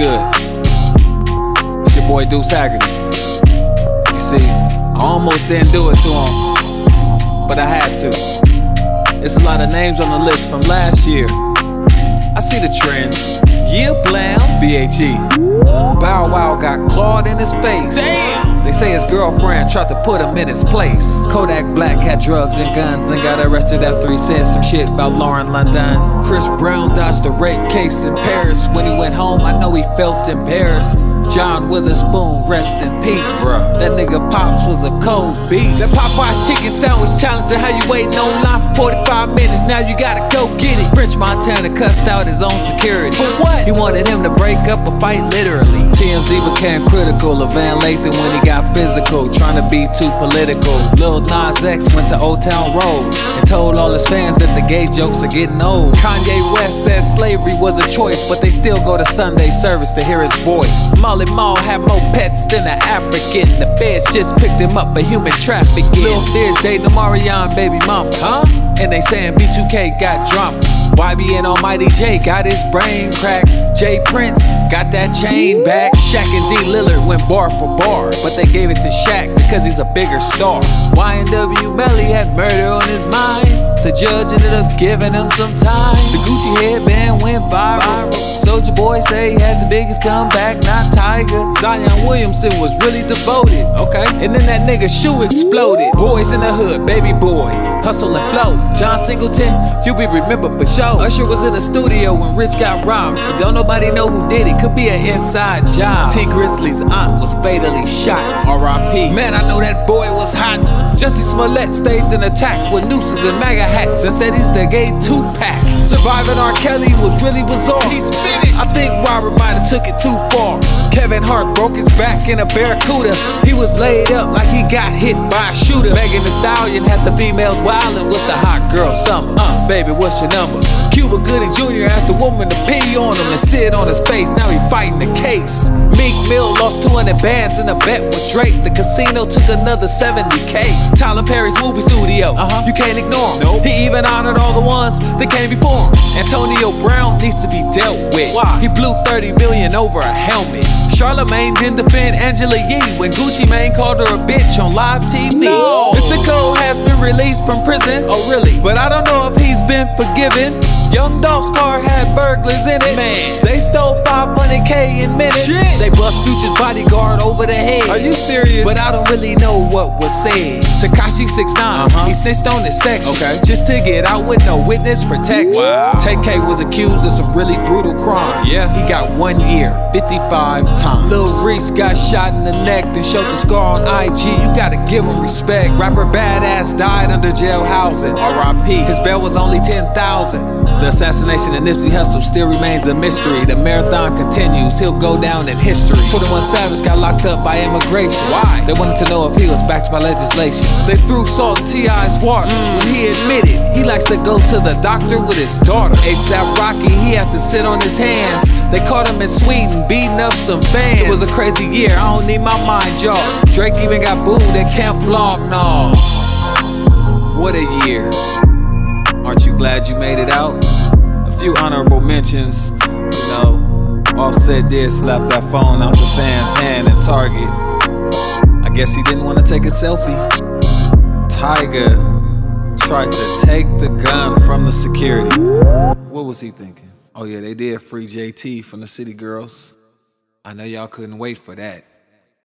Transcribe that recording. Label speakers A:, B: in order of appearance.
A: good? It's your boy Duece Hagerty. You see, I almost didn't do it to him, but I had to. It's a lot of names on the list from last year. I see the trend. Yeah, blam, BHE. Bow Wow got clawed in his face.
B: Damn.
A: They say his girlfriend tried to put him in his place. Kodak Black had drugs and guns and got arrested after he said some shit about Lauren London. Chris Brown dodged a rape case in Paris. When he went home, I know he felt embarrassed. John Witherspoon, rest in peace.
B: Bruh.
A: That nigga Pops was a cold beast. That Popeye's chicken sandwich challenge how you waiting on line for 45 minutes. Now you gotta go get it. French Montana cussed out his own security. For what? He wanted him to break up a fight literally. TMZ became critical of Van Lathan when he got physical, trying to be too political. Lil Nas X went to Old Town Road and told all his fans that the gay jokes are getting old. Kanye West said slavery was a choice, but they still go to Sunday service to hear his voice. Mally Mall had more pets than an African. The feds just picked him up for human trafficking. Lil Fizz dating Omarion baby mama. Huh? And they saying B2K got drama. YBN Almighty Jay got his brain cracked. J. Prince got that chain back. Shaq and D Lillard went bar for bar, but they gave it to Shaq because he's a bigger star. YNW Melly had murder on his mind. The judge ended up giving him some time. The Gucci headband went viral. Soulja Boy say he had the biggest comeback, not Tyga. Zion Williamson was really devoted. Okay. And then that nigga shoe exploded. Boys in the hood, baby boy, hustle and flow. John Singleton, you be remembered for sure. Usher was in the studio when Rich got robbed, but don't nobody know who did it. Could be an inside job. Tee Grizzley's aunt was fatally shot. R.I.P. Man, I know that boy was hot. Jussie Smollett staged an attack with nooses and MAGA hats and said he's the gay Tupac. Surviving R. Kelly was really bizarre. He's finished. I think Robert might have took it too far. Kevin Hart broke his back in a barracuda. He was laid up like he got hit by a shooter. Megan Thee Stallion the females wildin' with the hot girl summer. Uh, baby, what's your number? Cuba Gooding Jr. asked the woman to pee on him and sit on his face. Now he fighting the case. Meek Mill lost 200 bands in a bet with Drake. The casino took another 70k. Tyler Perry's movie studio. Uh-huh. You can't ignore him.
B: Nope.
A: He even honored all the ones that came before him. Antonio Brown needs to be dealt with.
B: Why?
A: He blew 30 million over a helmet. Charlemagne didn't defend Angela Yee when Gucci Mane called her a bitch on live TV.
B: No.
A: Mexico has been released from prison.
B: Oh, really?
A: But I don't know if he's been forgiven. Young Dolph's car had burglars in it.
B: Man.
A: They stole 500k in minutes.
B: Shit.
A: They bust Future's bodyguard over the head.
B: Are you serious?
A: But I don't really know what was said. Tekashi 69,
B: Uh-huh.
A: he snitched on his section.
B: Okay.
A: Just to get out with no witness protection.
B: Wow.
A: Tay-K was accused of some really brutal crimes.
B: Yeah.
A: He got one year, 55 times. Lil Reese got shot in the neck, then showed the scar on IG. You gotta give him respect. Rapper Badass died under jail housing. RIP. His bail was only 10,000. The assassination of Nipsey Hussle still remains a mystery. The marathon continues. He'll go down in history. 21 Savage got locked up by immigration.
B: Why?
A: They wanted to know if he was backed by legislation. They threw salt in T.I.'s water mm. when he admitted he likes to go to the doctor with his daughter. ASAP Rocky, he had to sit on his hands. They caught him in Sweden beating up some fans. It was a crazy year, I don't need my mind jarred. Drake even got booed at Camp Flog, no. What a year. Aren't you glad you made it out? A few honorable mentions, you know. Offset did slap that phone out the fan's hand at Target. I guess he didn't want to take a selfie. Tiger tried to take the gun from the security. What was he thinking? Oh, yeah, they did free JT from the City Girls. I know y'all couldn't wait for that.